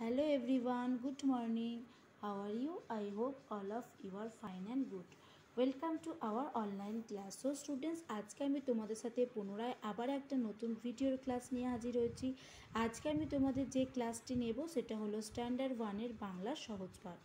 Hello everyone, good morning. How are you? I hope all of you are fine and good. Welcome to our online class so students আজকে আমি তোমাদের সাথে পুনরায় আবার একটা নতুন ভিডিওর ক্লাস নিয়ে হাজির হয়েছি আজকে আমি তোমাদের যে ক্লাসটি নেব সেটা হলো স্ট্যান্ডার্ড ওয়ানের বাংলা সহজ পাঠ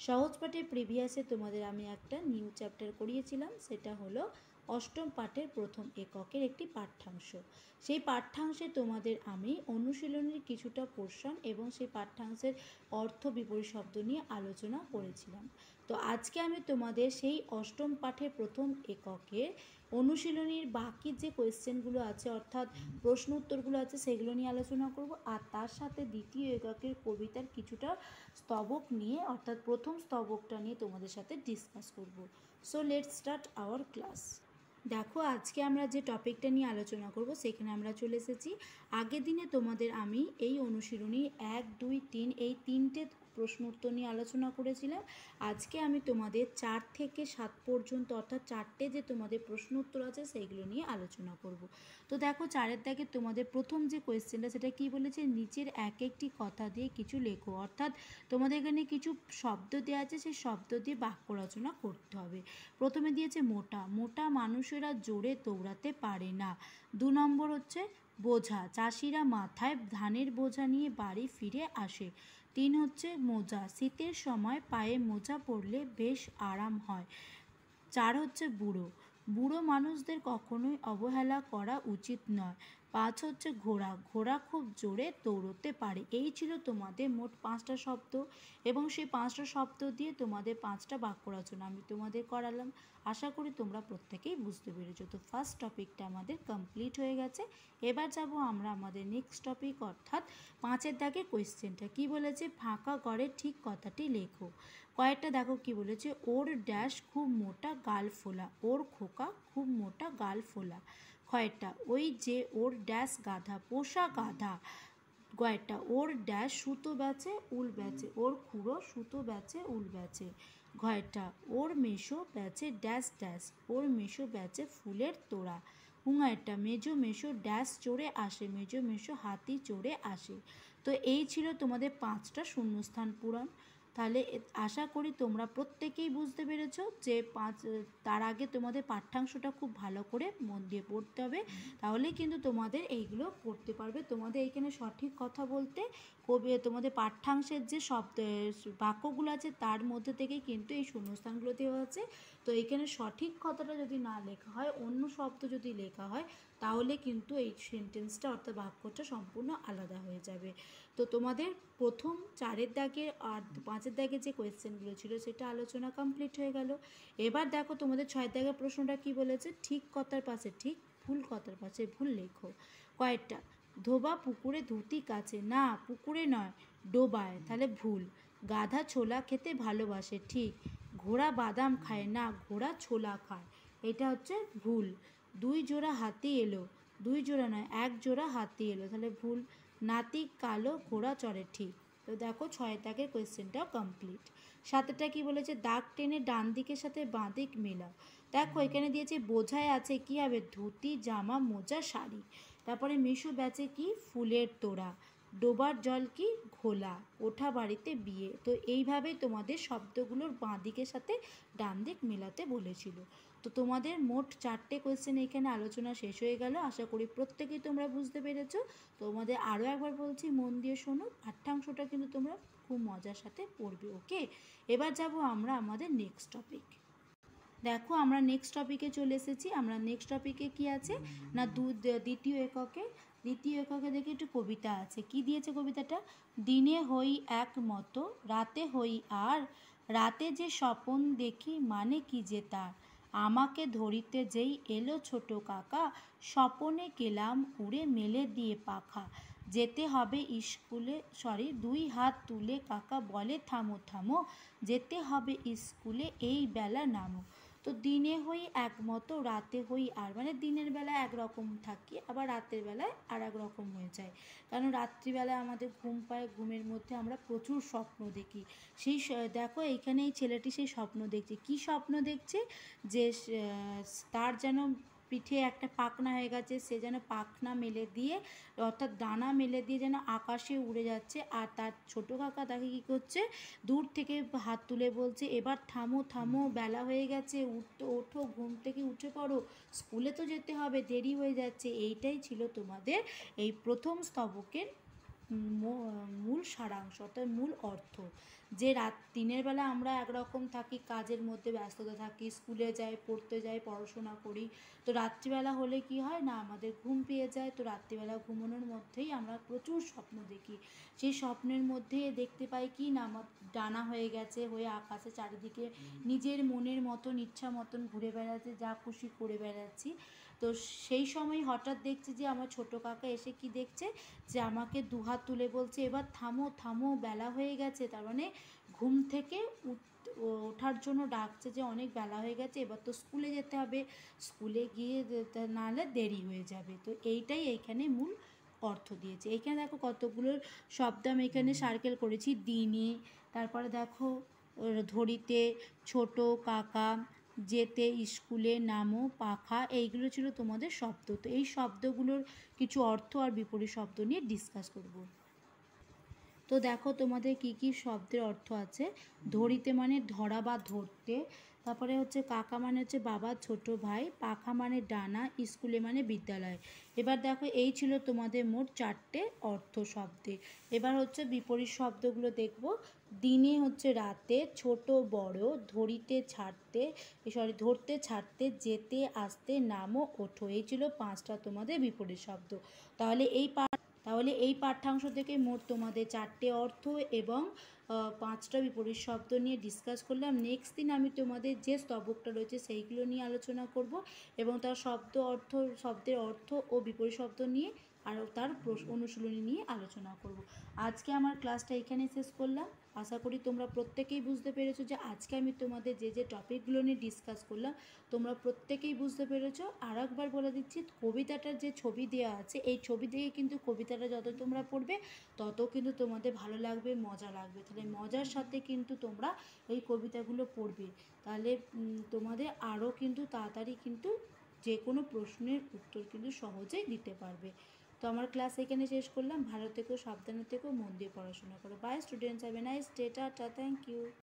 সহজ পাঠের প্রিভিয়াসে তোমাদের আমি একটা নিউ চ্যাপ্টার করিয়েছিলাম সেটা হলো অষ্টম পাঠের প্রথম এককের একটি পাঠ্যাংশ। সেই পাঠ্যাংশে তোমাদের আমি অনুশীলনের কিছুটা পোর্শন এবং সেই পাঠ্যাংশের অর্থ বিপরীত শব্দ নিয়ে আলোচনা করেছিলাম। তো আজকে আমি তোমাদের সেই অষ্টম পাঠের প্রথম এককের অনুশীলনীর বাকি যে কোয়েশ্চেনগুলো আছে, অর্থাৎ প্রশ্ন উত্তরগুলো আছে, সেগুলো নিয়ে আলোচনা করব। আর তার সাথে দ্বিতীয় এককের কবিতার কিছুটা স্তবক নিয়ে, অর্থাৎ প্রথম স্তবকটা নিয়ে তোমাদের সাথে ডিসকাস করব। So let start our class দেখো, আজকে আমরা যে টপিকটা নিয়ে আলোচনা করব, সেখানে আমরা চলে এসেছি। আগের দিনে তোমাদের আমি এই অনুশীলনী এক, দুই, তিন, এই তিনটে প্রশ্ন উত্তর নিয়ে আলোচনা করেছিলাম। আজকে আমি তোমাদের চার থেকে সাত পর্যন্ত, অর্থাৎ চারটে যে তোমাদের প্রশ্ন উত্তর আছে সেইগুলো নিয়ে আলোচনা করব। তো দেখো, চারের দাগে তোমাদের প্রথম যে কোয়েশ্চেনটা সেটা কি বলেছে? নিচের এক একটি কথা দিয়ে কিছু লেখো। অর্থাৎ তোমাদের এখানে কিছু শব্দ দেওয়া আছে, সেই শব্দ দিয়ে বাক্য রচনা করতে হবে। প্রথমে দিয়েছে মোটা। মোটা মানুষেরা জোরে দৌড়াতে পারে না। দু নম্বর হচ্ছে বোঝা। চাষিরা মাথায় ধানের বোঝা নিয়ে বাড়ি ফিরে আসে। তিন হচ্ছে মোজা। শীতের সময় পায়ে মোজা পরলে বেশ আরাম হয়। চার হচ্ছে বুড়ো। বুড়ো মানুষদের কখনোই অবহেলা করা উচিত নয়। পাঁচ হচ্ছে ঘোড়া। ঘোড়া খুব জোরে দৌড়তে পারে। এই ছিল তোমাদের মোট পাঁচটা শব্দ এবং সেই পাঁচটা শব্দ দিয়ে তোমাদের পাঁচটা বাক্য রচনা। আমি তোমাদের করালাম। আশা করি তোমরা প্রত্যেকেই বুঝতে পেরেছ। তো ফার্স্ট টপিকটা আমাদের কমপ্লিট হয়ে গেছে। এবার যাব আমরা আমাদের নেক্সট টপিক অর্থাৎ পাঁচের দাগে কোয়েশ্চেনটা কি বলেছে? ফাঁকা ঘরে ঠিক কথাটি লেখো। কয়েকটা দেখো কি বলেছে? ওর ড্যাশ খুব মোটা গাল ফোলা। ওর খোকা খুব মোটা গাল ফোলা। কয়েকটা। ওই যে ওর ড্যাশ গাধা, পোষা গাধা কয়েকটা। ওর ড্যাশ সুতো বেচে, উল বেচে। ওর খুঁড়ো সুতো বেচে, উল বেচে ঘয়টা ওর মেশো বেচে, ড্যাশ ড্যাশ। ওর মেশো বেচে ফুলের তোড়া। হুঙায়টা মেজো মেশো ড্যাশ চড়ে আসে, মেজো মেশো হাতি চড়ে আসে। তো এই ছিল তোমাদের পাঁচটা শূন্যস্থান পূরণ। তাহলে আশা করি তোমরা প্রত্যেকেই বুঝতে পেরেছ যে পাঁচ তার আগে তোমাদের পাঠ্যাংশটা খুব ভালো করে মন দিয়ে পড়তে হবে। তাহলে কিন্তু তোমাদের এইগুলো পড়তে পারবে। তোমাদের এইখানে সঠিক কথা বলতে কবি তোমাদের পাঠ্যাংশের যে শব্দ বাক্যগুলো আছে তার মধ্যে থেকেই কিন্তু এই শূন্যস্থানগুলো দেওয়া আছে। তো এইখানে সঠিক কথাটা যদি না লেখা হয় অন্য শব্দ যদি লেখা হয় তাহলে কিন্তু এই সেন্টেন্সটা অর্থাৎ বাক্যটা সম্পূর্ণ আলাদা হয়ে যাবে। তো তোমাদের প্রথম চারের দাগের আর পাঁচের দাগের যে কোয়েশ্চেনগুলো ছিল সেটা আলোচনা কমপ্লিট হয়ে গেল। এবার দেখো তোমাদের ছয় দাগের প্রশ্নটা কি বলেছে? ঠিক কথার পাশে, ঠিক ভুল কথার পাশে ভুল লেখো। কয়েকটা, ধোবা পুকুরে ধুতি কাছে না, পুকুরে নয়, ডোবায়, তাহলে ভুল। গাধা ছোলা খেতে ভালোবাসে, ঠিক। ঘোড়া বাদাম খায়। না, ঘোড়া ছোলা খায়। এটা হচ্ছে ভুল। দুই জোড়া হাতি এলো। দুই জোড়া নয়, এক জোড়া হাতি এলো, তাহলে ভুল। নাতি কালো, ঘোড়া চড়ে, ঠিক। তো দেখো ছয় দাগের কোয়েশ্চেনটাও কমপ্লিট সাতটা কি বলেছে? দাগ টেনে ডান দিকের সাথে বাঁ দিক মেলাও। দেখো এখানে দিয়েছে, বোঝায় আছে কি হবে? ধুতি, জামা, মোজা, শাড়ি। তারপরে মিশু ব্যাচে কি? ফুলের তোড়া। ডোবার জল কি? ঘোলা। ওঠা বাড়িতে বিয়ে। তো এইভাবেই তোমাদের শব্দগুলোর বাঁ দিকের সাথে ডান দিক মেলাতে বলেছিল। তো তোমাদের মোট চারটে কোয়েশ্চেন এখানে আলোচনা শেষ হয়ে গেল। আশা করি প্রত্যেকেই তোমরা বুঝতে পেরেছ। তোমাদের আরও একবার বলছি, মন দিয়ে শোনো পাঠ্যাংশটা কিন্তু তোমরা খুব মজার সাথে পড়বে, ওকে? এবার যাব আমরা আমাদের নেক্সট টপিক দেখো, আমরা নেক্সট টপিকে চলে এসেছি। আমরা নেক্সট টপিকে কি আছে? না দু, দ্বিতীয় এককে। দ্বিতীয় এককে দেখি একটু কবিতা আছে। কি দিয়েছে কবিতাটা? দিনে হই এক মতো, রাতে হই আর, রাতে যে স্বপন দেখি মানে কি যে তার। আমাকে ধরিতে যেই এলো ছোট কাকা, স্বপনে গেলাম উড়ে মেলে দিয়ে পাখা। যেতে হবে স্কুলে সরি দুই হাত তুলে কাকা বলে, থামো থামো। যেতে হবে স্কুলে, এই বেলা নামো। তো দিনে হই একমতো রাতে হই আর মানে দিনের বেলায় একরকম থাকি, আবার রাতের বেলায় আর একরকম হয়ে যায়। কারণ রাত্রিবেলায় আমাদের ঘুম পায়, ঘুমের মধ্যে আমরা প্রচুর স্বপ্ন দেখি। সেই দেখো এইখানে এই ছেলেটি সেই স্বপ্ন দেখছে। কি স্বপ্ন দেখছে? যে তার যেন পিঠে একটা পাখনা হয়ে গেছে সে যেন পাখনা মেলে দিয়ে অর্থাৎ ডানা মেলে দিয়ে যেন আকাশে উড়ে যাচ্ছে। আর তার ছোটো কাকা তাকে কী করছে? দূর থেকে হাত তুলে বলছে এবার থামো থামো বেলা হয়ে গেছে উঠতো ওঠো ঘুম থেকে উঠে পড়ো স্কুলে তো যেতে হবে দেরি হয়ে যাচ্ছে। এইটাই ছিল তোমাদের এই প্রথম স্তবকের মূল সারাংশ অর্থাৎ মূল অর্থ। যে রাত দিনের বেলা আমরা একরকম থাকি কাজের মধ্যে ব্যস্ততা থাকি স্কুলে যাই পড়তে যাই পড়াশোনা করি তো রাত্রিবেলা হলে কি হয় না আমাদের ঘুম পেয়ে যায় তো রাত্রিবেলা ঘুমানোর মধ্যেই আমরা প্রচুর স্বপ্ন দেখি। সেই স্বপ্নের মধ্যে দেখতে পাই কি না আমার ডানা হয়ে গেছে হয়ে আকাশে চারিদিকে নিজের মনের মতন ইচ্ছা মতন ঘুরে বেড়াচ্ছে যা খুশি করে বেড়াচ্ছি। তো সেই সময় হঠাৎ দেখছি যে আমার ছোটো কাকা এসে কি দেখছে? যে আমাকে দুহাত তুলে বলছে, এবার থামো থামো, বেলা হয়ে গেছে। তার মানে ঘুম থেকে ওঠার জন্য ডাকছে যে অনেক বেলা হয়ে গেছে, এবার তো স্কুলে যেতে হবে। স্কুলে গিয়ে নাহলে দেরি হয়ে যাবে। তো এইটাই এইখানে মূল অর্থ দিয়েছে। এইখানে দেখো কতগুলোর শব্দ আমি এখানে সার্কেল করেছি। দিনে, তারপরে দেখো, ধরিতে, ছোট, কাকা যেতে, স্কুলে, নামো, পাখা, এইগুলো ছিল তোমাদের শব্দ। তো এই শব্দগুলোর কিছু অর্থ আর বিপরীত শব্দ নিয়ে ডিসকাস করব। তো দেখো তোমাদের কি কি শব্দের অর্থ আছে? ধরিতে মানে ধরা বা ধরতে তারপরে হচ্ছে কাকা মানে হচ্ছে বাবার ছোট ভাই, পাখা মানে ডানা, স্কুলে মানে বিদ্যালয়। এবার দেখো এই ছিল তোমাদের মোট চারটে অর্থ শব্দে। এবার হচ্ছে বিপরীত শব্দগুলো দেখব। দিনে হচ্ছে রাতে ছোট, বড়, ধরিতে, ছাড়তে সরি ধরতে, ছাড়তে, যেতে, আসতে, নামো, ওঠো, এই ছিল পাঁচটা তোমাদের বিপরীত শব্দ। তাহলে এই পাঠ তাহলে এই পাঠ্যাংশ থেকে মোট তোমাদের চারটে অর্থ এবং পাঁচটা বিপরীত শব্দ নিয়ে ডিসকাস করলাম। নেক্সট দিন আমি তোমাদের যে স্তবকটা রয়েছে সেইগুলো নিয়ে আলোচনা করব এবং তার শব্দ অর্থ, শব্দের অর্থ ও বিপরীত শব্দ নিয়ে আর তার অনুশীলনী নিয়ে আলোচনা করব। আজকে আমার ক্লাসটা এখানে শেষ করলাম। আশা করি তোমরা প্রত্যেকেই বুঝতে পেরেছ যে আজকে আমি তোমাদের যে যে টপিকগুলো নিয়ে ডিসকাস করলাম, তোমরা প্রত্যেকেই বুঝতে পেরেছ। আর একবার বলে দিচ্ছি, কবিতাটার যে ছবি দেওয়া আছে, এই ছবি দেখে কিন্তু কবিতাটা যত তোমরা পড়বে, তত কিন্তু তোমাদের ভালো লাগবে, মজা লাগবে। তাহলে মজার সাথে কিন্তু তোমরা এই কবিতাগুলো পড়বে। তাহলে তোমাদের আরও কিন্তু তাড়াতাড়ি কিন্তু যে কোনো প্রশ্নের উত্তর কিন্তু সহজেই দিতে পারবে। তো আমার ক্লাস এখানে শেষ করলাম। ভালো থেকো, সাবধানে থেকো, মন দিয়ে পড়াশোনা করো। Bye students have a nice day tata thank you